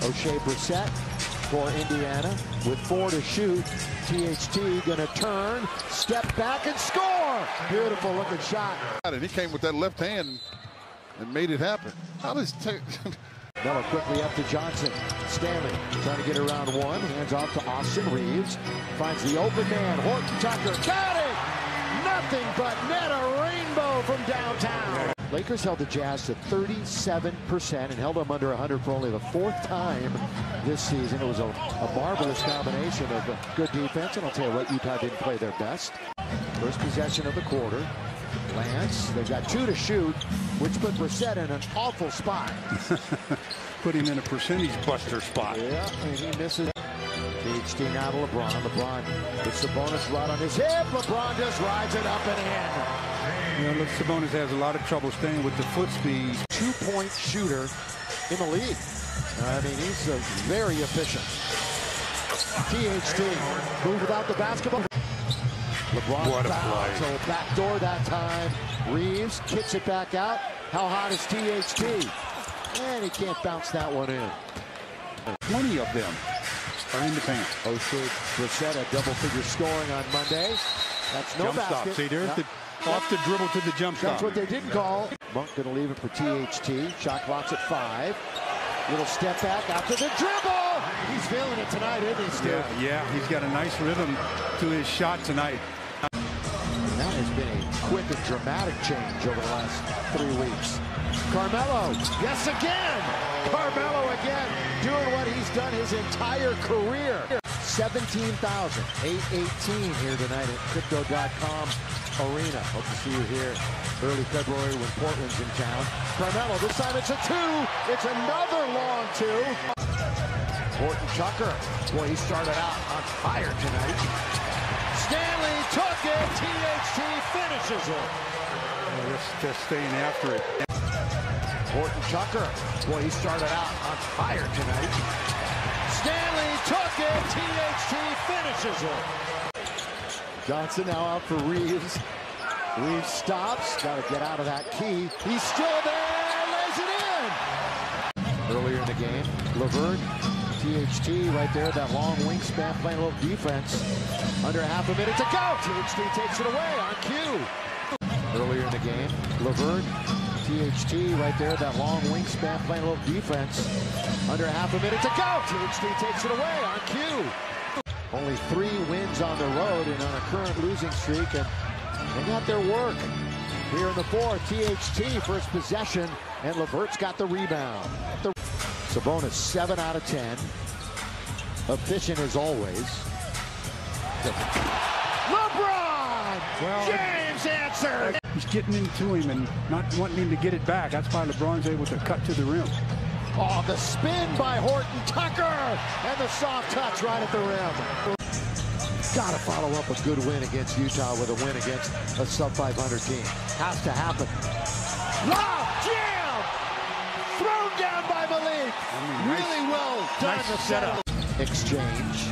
Oshae Brissett for Indiana with four to shoot. THT gonna turn, step back and score. Beautiful looking shot. And he came with that left hand and made it happen. How does? Melo quickly up to Johnson. Stanley trying to get around one. Hands off to Austin Reaves. Finds the open man. Horton Tucker. Got it! Nothing but net a rainbow from downtown. Lakers held the Jazz to 37% and held them under 100 for only the fourth time this season. It was a, a marvelous combination of good defense, and I'll tell you what, Utah didn't play their best. First possession of the quarter. Lance, they've got two to shoot, which put Brissett in an awful spot. Put him in a percentage buster spot. Yeah, and he misses. THT now to LeBron. LeBron with Sabonis right on his hip. LeBron just rides it up and You know, look, Sabonis has a lot of trouble staying with the foot speed. Two-point shooter in the league. I mean, he's uh, very efficient. THT move without the basketball. LeBron What a foul, play. so back door that time. Reaves kicks it back out. How hot is THT? And he can't bounce that one in. 20 of them are in the paint. Oshae Brissett a double-figure scoring on Monday. That's no jump basket. stop. See, there's No. the off the dribble to the jump shot. That's stop. what they didn't call. Monk going to leave it for THT. Shot clock's at five. Little step back after the dribble. He's feeling it tonight, isn't he, Stu? Yeah, yeah, he's got a nice rhythm to his shot tonight. And that has been a quick and dramatic change over the last three weeks. Carmelo, yes again. Carmelo again, doing what he's done his entire career. 17,818 here tonight at Crypto.com Arena. Hope to see you here early February when Portland's in town. Carmelo, this time it's a two. It's another long two. Horton Tucker, boy, he started out on fire tonight. Stanley took it. THT finishes it. Just, just staying after it. Horton Tucker, boy, he started out on fire tonight. Stanley took it. THT finishes it. Johnson now out for Reaves. Reaves stops. Got to get out of that key. He's still there. Lays it in. Earlier in the game, Laverne, THT right there, that long wingspan playing a little defense. Under half a minute to go. THT takes it away on cue. Earlier in the game, Laverne, THT right there, that long wingspan playing a little defense. Under half a minute to go. THT takes it away on cue. Only three wins on the road and on a current losing streak, and they got their work. Here in the fourth, THT first possession, and Levert's got the rebound. The Sabonis seven out of ten, efficient as always. LeBron Well, James answered. He's getting into him and not wanting him to get it back. That's why LeBron's able to cut to the rim. Oh, the spin by Horton Tucker and the soft touch right at the rim. Got to follow up a good win against Utah with a win against a sub 500 team. Has to happen. Lob jam, thrown down by Malik. mean, nice- really well done. nice the setup. Exchange.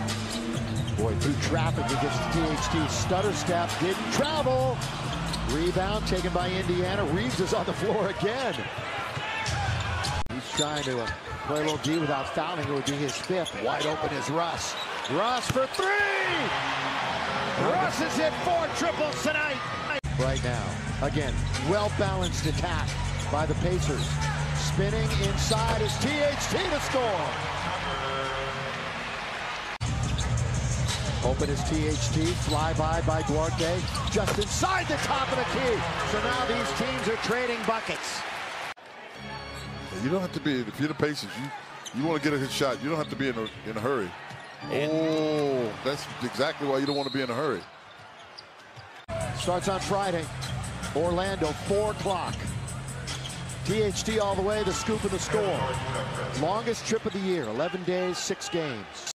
Boy, through traffic against THT. Stutter step didn't travel. Rebound taken by Indiana. Reaves is on the floor again. He's trying to uh, play a little D without fouling. It would be his fifth. Wide open is Russ. Russ for three! Russ has hit four triples tonight. Right now, again, well-balanced attack by the Pacers. Spinning inside is THT to score. Open is THT, fly by by Duarte, just inside the top of the key. So now these teams are trading buckets. You don't have to be. If you're the Pacers, you you want to get a good shot. You don't have to be in a in a hurry. Oh, that's exactly why you don't want to be in a hurry. Starts on Friday. Orlando, 4 o'clock. THT all the way, the scoop of the score. Longest trip of the year, 11 days, 6 games.